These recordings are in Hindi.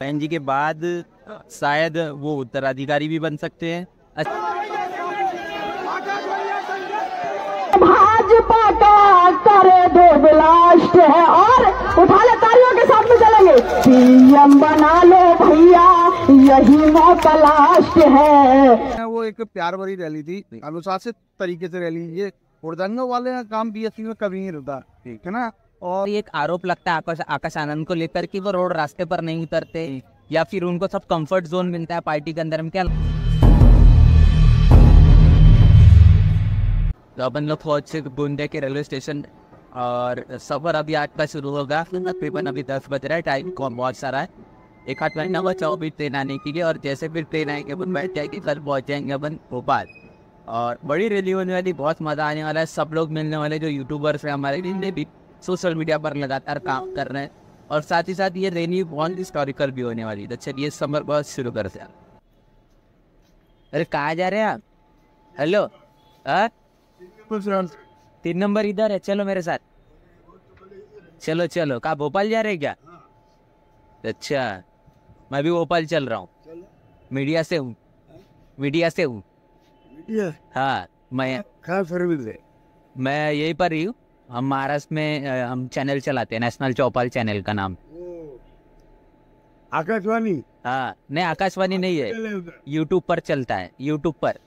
बहन जी के बाद शायद वो उत्तराधिकारी भी बन सकते हैं। भाजपा का करे दो ब्लास्ट है और उठा ले तालियों के साथ में चलेंगे। पीएम बना लो भैया यही मौका लास्ट है। वो एक प्यार भरी रैली थी अनुशासित तरीके से रैली। ये उड़दंग वाले का काम बीएसपी में कभी नहीं रहता ठीक है ना? और एक आरोप लगता है आकाश आकाश आनंद को लेकर कि वो रोड रास्ते पर नहीं उतरते, या फिर उनको सब कंफर्ट जोन मिलता है पार्टी के अंदर में। क्या तो अपन लोग पहुँच से बूंदे के रेलवे स्टेशन और सफ़र अभी आठ का शुरू होगा। तकरीबन अभी दस बज रहा है, टाइम कौन बहुत सारा है। एक आठ महीना बचा अभी ट्रेन आने के लिए, और जैसे फिर ट्रेन आएँगे, अपन बैठ जाएँगे कल पहुँच जाएँगे अपन भोपाल। और बड़ी रैली होने वाली बहुत मज़ा आने वाला है, सब लोग मिलने वाले जो यूट्यूबर्स हैं हमारे, जिनने भी सोशल मीडिया पर लगातार काम कर रहे हैं। और साथ ही साथ ये रैली बहुत हिस्टोरिकल भी होने वाली है। तो चलिए समर बहुत शुरू करते हैं। अरे कहाँ जा रहे हैं आप? हेलो? हाँ? तीन नंबर इधर है। चलो मेरे साथ। चलो चलो। कहा भोपाल जा रहे हैं क्या? अच्छा। मैं भी भोपाल चल रहा हूँ। मीडिया से हूँ। मीडिया से हूँ। हाँ मैं क्या सर्विस है मैं यहीं पर ही हूँ। हम महाराष्ट्र में हम चैनल चलाते हैं नेशनल चौपाल चैनल का नाम। आकाशवाणी? हाँ नहीं आकाशवाणी नहीं है। यूट्यूब पर चलता है यूट्यूब पर।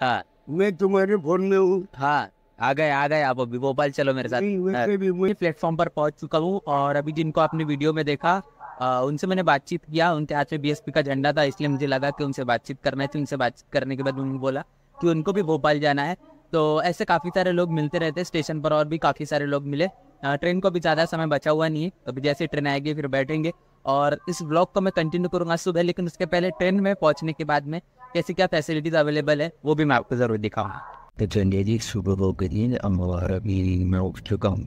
हाँ। मैं तुम्हारे फ़ोन में हूँ। हाँ आ गए आ गए आप अभी भोपाल चलो मेरे साथ। हाँ। मैं प्लेटफॉर्म पर पहुँच चुका हूँ और अभी जिनको आपने वीडियो में देखा अ, उनसे मैंने बातचीत किया। उनके हाथ में बीएसपी का झंडा था इसलिए मुझे लगा कि उनसे बातचीत करना है। तो उनसे बातचीत करने के बाद उन्होंने बोला कि उनको भी भोपाल जाना है। तो ऐसे काफ़ी सारे लोग मिलते रहते स्टेशन पर और भी काफ़ी सारे लोग मिले। ट्रेन को भी ज़्यादा समय बचा हुआ नहीं है। अभी जैसे ट्रेन आएगी, फिर बैठेंगे। और इस ब्लॉग को मैं कंटिन्यू करूँगा सुबह, लेकिन उसके पहले ट्रेन में पहुँचने के बाद में कैसी क्या फैसिलिटीज़ अवेलेबल है, वो भी मैं आपको ज़रूर दिखाऊँगा। तो चलिए जी, सुबह हो गई और अभी मैं उठ चुका हूँ।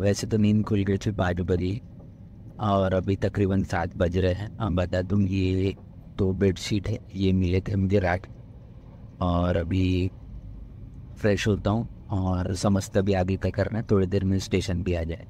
वैसे तो नींद खुल गई थी पाँच बजे, और अभी तकरीबन सात बज रहे हैं। बता दूँ, ये दो तो बेडशीट है, ये मिले थे मुझे रात। और अभी फ्रेश होता हूँ और समझता भी आगे क्या करना है, थोड़ी देर में स्टेशन भी आ जाए।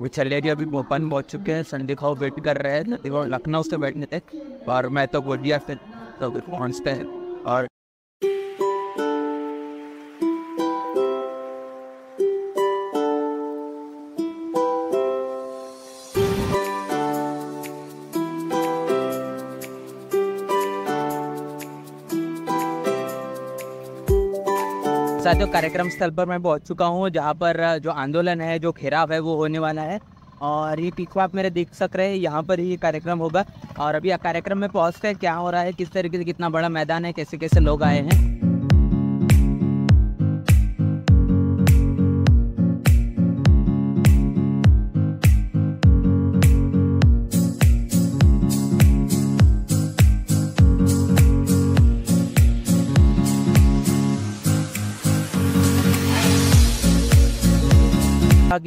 वो भी ओपन हो चुके हैं। संडे खाओ वेट कर रहे हैं। लखनऊ से बैठने थे। और मैं तो गोलिया फिर तो पहुँचते हैं? और साथियों कार्यक्रम स्थल पर मैं पहुँच चुका हूँ, जहाँ पर जो आंदोलन है, जो घेराव है, वो होने वाला है। और ये पीछे आप मेरे देख सक रहे हैं, यहाँ पर ही कार्यक्रम होगा। और अभी कार्यक्रम में पहुँचते हैं, क्या हो रहा है, किस तरीके से कितना बड़ा मैदान है कैसे कैसे लोग आए हैं।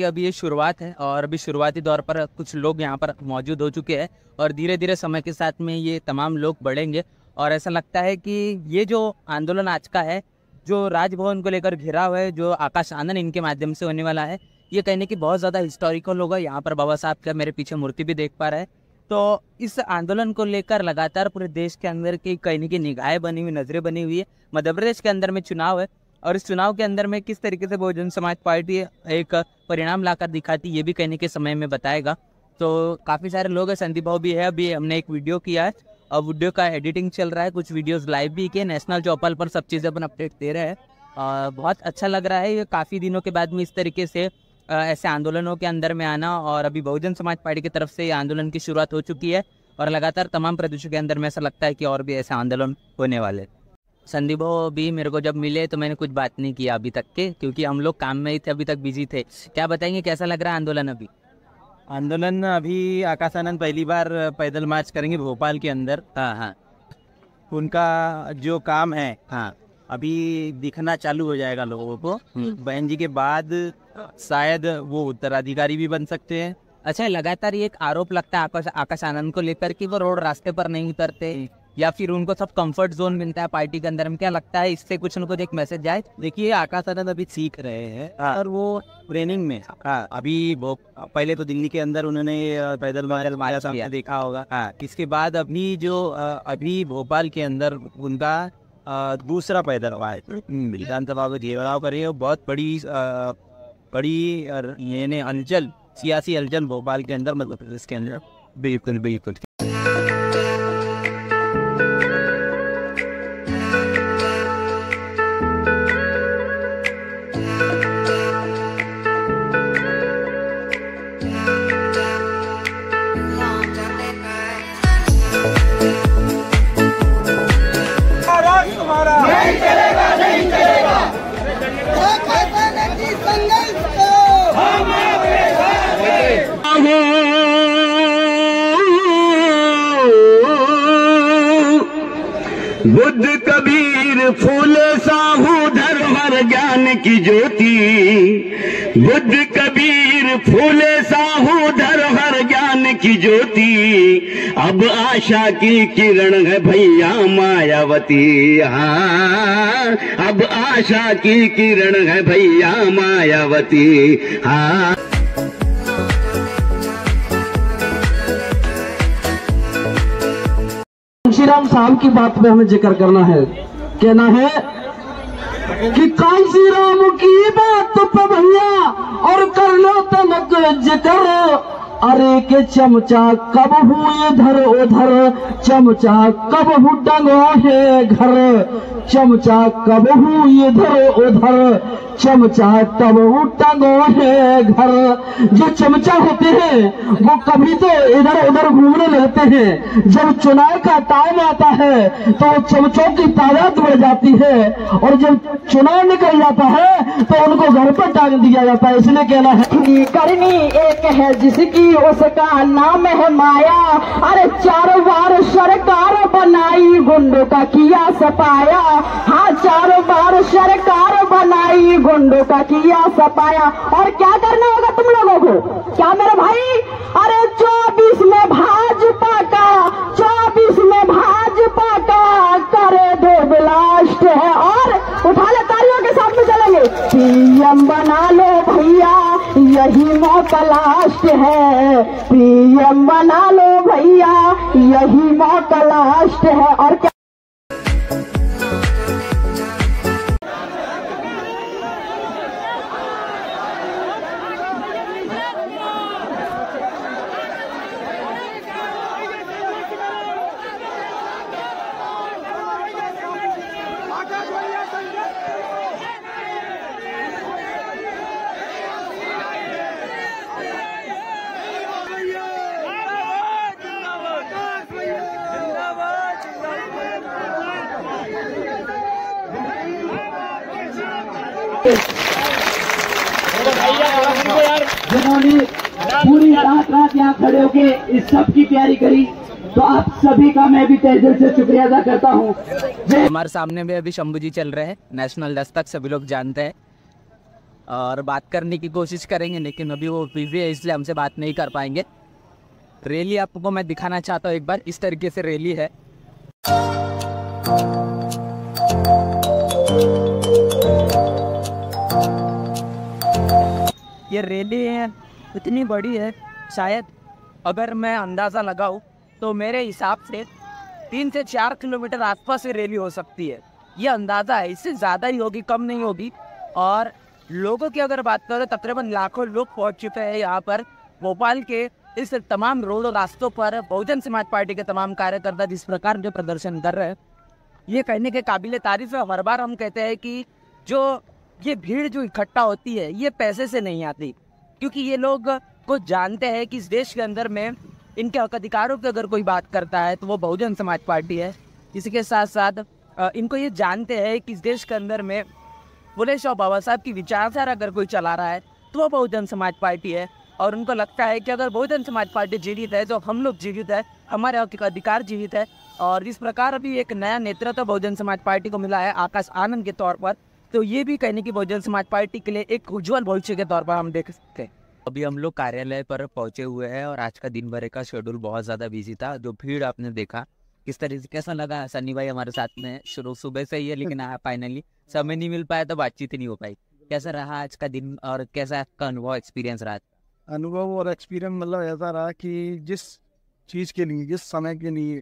कि अभी ये शुरुआत है और अभी शुरुआती दौर पर कुछ लोग यहाँ पर मौजूद हो चुके हैं और धीरे धीरे समय के साथ में ये तमाम लोग बढ़ेंगे। और ऐसा लगता है कि ये जो आंदोलन आज का है, जो राजभवन को लेकर घिराव है, जो आकाश आनंद इनके माध्यम से होने वाला है, ये कहने की बहुत ज़्यादा हिस्टोरिकल होगा यहाँ पर बाबा साहब का मेरे पीछे मूर्ति भी देख पा रहा है। तो इस आंदोलन को लेकर लगातार पूरे देश के अंदर की कहने की निगाहें बनी हुई, नज़रें बनी हुई है। मध्य प्रदेश के अंदर में चुनाव है और इस चुनाव के अंदर में किस तरीके से बहुजन समाज पार्टी एक परिणाम लाकर दिखाती, ये भी कहने के समय में बताएगा तो काफ़ी सारे लोग हैं, संदीप भाव भी है, अभी हमने एक वीडियो किया है और वीडियो का एडिटिंग चल रहा है, कुछ वीडियोस लाइव भी किए, नेशनल चौपाल पर सब चीज़ें अपन अपडेट दे रहे हैं और बहुत अच्छा लग रहा है, ये काफ़ी दिनों के बाद में इस तरीके से ऐसे आंदोलनों के अंदर में आना और अभी बहुजन समाज पार्टी की तरफ़ से ये आंदोलन की शुरुआत हो चुकी है और लगातार तमाम प्रदेशों के अंदर में ऐसा लगता है कि और भी ऐसे आंदोलन होने वाले हैं। संदीप भी मेरे को जब मिले तो मैंने कुछ बात नहीं किया अभी तक के क्योंकि हम लोग काम में ही थे अभी तक बिज़ी थे। क्या बताएँगे कैसा लग रहा है आंदोलन अभी? आंदोलन अभी आकाश आनंद पहली बार पैदल मार्च करेंगे भोपाल के अंदर। हाँ हाँ। उनका जो काम है हाँ। अभी दिखना चालू हो जाएगा लोगों को। बहन जी के बाद शायद वो उत्तराधिकारी भी बन सकते हैं। अच्छा लगातार ये एक आरोप लगता है आकाश आकाश आनंद को लेकर कि वो रोड रास्ते पर नहीं उतरते। या फिर उनको सब कंफर्ट जोन मिलता है पार्टी के अंदर में क्या लगता है इससे कुछ न कुछ एक मैसेज जाए देखिए आकाश आनंद अभी सीख रहे हैं हाँ। और वो ट्रेनिंग में। हाँ अभी वो पहले तो दिल्ली के अंदर उन्होंने पैदल मारा किया। आपने देखा होगा। हाँ। इसके बाद अभी जो अभी भोपाल के अंदर उनका दूसरा पैदल हुआ है विधानसभा को घेराव करे बहुत बड़ी बड़ी अंचल सियासी हलचल भोपाल के अंदर मध्य प्रदेश के अंदर। बिल्कुल बिल्कुल। फूले साहू धरोहर ज्ञान की ज्योति। बुद्ध कबीर फूले साहू धरोहर ज्ञान की ज्योति। अब आशा की किरण है भैया मायावती। हाँ अब आशा की किरण है भैया मायावती। हाँ। श्री राम साहब की बात में हमें ज़िक्र करना है। कहना है कि कांसी राम की बात भैया और कर लो तनक ज़िक्र। अरे के चमचा कब हुए इधर उधर? चमचा कब हु डंगो है घर? चमचा कब हुई इधर उधर? चमचा तब टंगो है घर। जो चमचा होते हैं, वो कभी तो इधर उधर घूमने लगते हैं। जब चुनाव का टाइम आता है तो चमचों की तादाद बढ़ जाती है। और जब चुनाव निकल जाता है तो उनको घर पर टांग दिया जाता है। इसलिए कहना है करनी एक है जिसकी, उसका नाम है माया। अरे चारों बार सरकार बनाई, गुंडों का किया सपाया हाँ चारों बार सरकार बनाई गुंडों का किया सपाया। और क्या करना होगा तुम लोगों को? क्या मेरे भाई? अरे चौबीस में भाजपा का, चौबीस में भाजपा का करे दो ब्लास्ट है। और उठा ले तालियों के साथ में चलेंगे। पीएम बना लो भैया, यही मौका लास्ट है। पीएम बना लो भैया, यही मौका लास्ट है। और क्या जिन्होंने पूरी रात रात यहाँ खड़े होके इस सब की तैयारी करी। तो आप सभी का मैं भी दिल से शुक्रिया अदा करता हूँ। हमारे सामने में अभी शंभू जी चल रहे हैं। नेशनल दस्तक सभी लोग जानते हैं। और बात करने की कोशिश करेंगे, लेकिन अभी वो बिज़ी है, इसलिए हमसे बात नहीं कर पाएँगे। रैली आपको मैं दिखाना चाहता हूँ एक बार। इस तरीके से रैली है। ये रैली है, इतनी बड़ी है, शायद अगर मैं अंदाज़ा लगाऊँ तो मेरे हिसाब से तीन से चार किलोमीटर आसपास से रैली हो सकती है। ये अंदाज़ा है इससे ज़्यादा ही होगी, कम नहीं होगी। और लोगों की अगर बात करें, तकरीबन लाखों लोग पहुँच चुके हैं यहाँ पर। भोपाल के इस तमाम रोड और रास्तों पर बहुजन समाज पार्टी के तमाम कार्यकर्ता जिस प्रकार जो प्रदर्शन कर रहे हैं, ये कहने के काबिल तारीफ़ है। हर बार हम कहते हैं कि जो ये भीड़ जो इकट्ठा होती है, ये पैसे से नहीं आती। क्योंकि ये लोग को जानते हैं कि इस देश के अंदर में इनके हक अधिकारों की अगर कोई बात करता है तो वो बहुजन समाज पार्टी है। इसके साथ साथ इनको ये जानते हैं कि इस देश के अंदर में बुले शाह बाबा साहब की विचारधारा अगर कोई चला रहा है तो वो बहुजन समाज पार्टी है। और उनको लगता है कि अगर बहुजन समाज पार्टी जीवित है तो हम लोग जीवित है, हमारे हक अधिकार जीवित है। और इस प्रकार अभी एक नया नेतृत्व बहुजन समाज पार्टी को मिला है, आकाश आनंद के तौर पर। तो ये भी कहने की बहुजन समाज पार्टी के लिए एक उज्जवल भविष्य के तौर पर हम देख सकते हैं। अभी हम लोग कार्यालय पर पहुँचे हुए हैं और आज का दिन भर का शेड्यूल बहुत ज़्यादा बिज़ी था जो भीड़ आपने देखा। किस तरह से कैसा लगा? सनी भाई हमारे साथ में शुरू सुबह से ही है लेकिन फाइनली समय नहीं मिल पाया तो बातचीत ही नहीं हो पाई। कैसा रहा आज का दिन और कैसा आपका अनुभव एक्सपीरियंस रहा अनुभव और एक्सपीरियंस मतलब ऐसा रहा कि जिस चीज़ के लिए जिस समय के लिए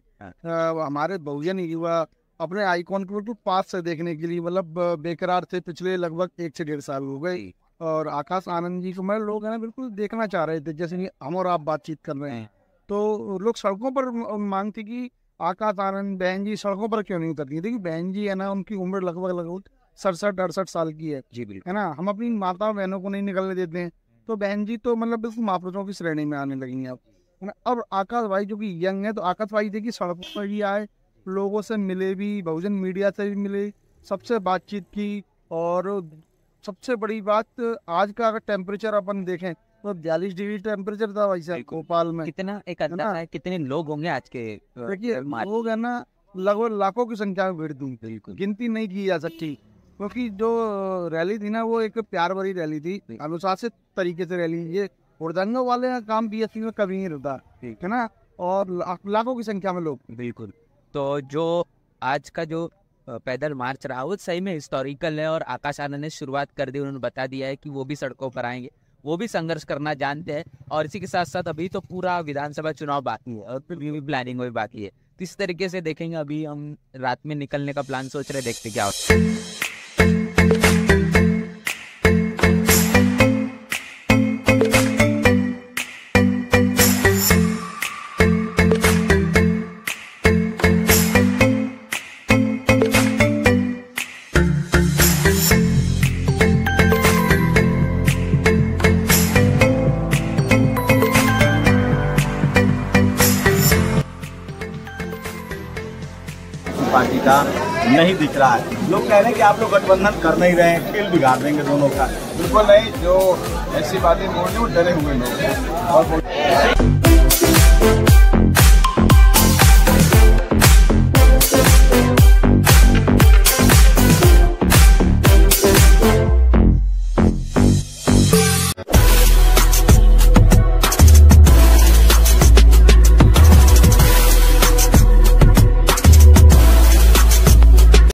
हमारे बहुजन युवा अपने आइकॉन को बिल्कुल पास से देखने के लिए मतलब बेकरार थे पिछले लगभग एक से डेढ़ साल हो गए। और आकाश आनंद जी को मैं लोग है ना बिल्कुल देखना चाह रहे थे जैसे कि हम और आप बातचीत कर रहे हैं। तो लोग सड़कों पर मांग थी कि आकाश आनंद बहन जी सड़कों पर क्यों नहीं उतरती? देखिए बहन जी है ना उनकी उम्र लगभग लगभग सड़सठ अड़सठ साल की है। जी बिल्कुल। है ना हम अपनी माता बहनों को नहीं निकलने देते हैं। तो बहन जी तो मतलब बिल्कुल महापुरुषों की श्रेणी में आने लगी हैं अब। है ना अब आकाश भाई जो कि यंग है तो आकाश भाई देखिए सड़कों पर ही आए लोगों से मिले भी बहुजन मीडिया से भी मिले सबसे बातचीत की और सबसे बड़ी बात आज का अगर टेम्परेचर अपन देखें तो बयालीस डिग्री टेम्परेचर था बिल्कुल। भोपाल में कितना एक? अंदाज़ा है कितने लोग होंगे आज के देखिए लोग है ना लगभग लाखों की संख्या में भीड़ थी। बिल्कुल। गिनती नहीं की जा सकती क्योंकि जो रैली थी ना वो एक प्यार भरी रैली थी अनुशासित तरीके से रैली ये हुड़दंग वाले का काम बीएसपी में कभी नहीं रहता ठीक। है ना? और लाखों की संख्या में लोग। बिल्कुल। तो जो आज का जो पैदल मार्च रहा, वो सही में हिस्टोरिकल है और आकाश आनंद ने शुरुआत कर दी, उन्होंने बता दिया है कि वो भी सड़कों पर आएँगे। वो भी संघर्ष करना जानते हैं और इसी के साथ साथ अभी तो पूरा विधानसभा चुनाव बाकी है और फिर भी प्लानिंग भी बाकी है। तो इस तरीके से देखेंगे अभी हम रात में निकलने का प्लान सोच रहे देखते क्या होता है। नहीं दिख रहा है। लोग कह रहे हैं कि आप लोग गठबंधन कर नहीं रहे हैं, खेल बिगाड़ देंगे दोनों का। बिल्कुल नहीं, जो ऐसी बातें बोल रही वो डरे हुए लोग हैं। और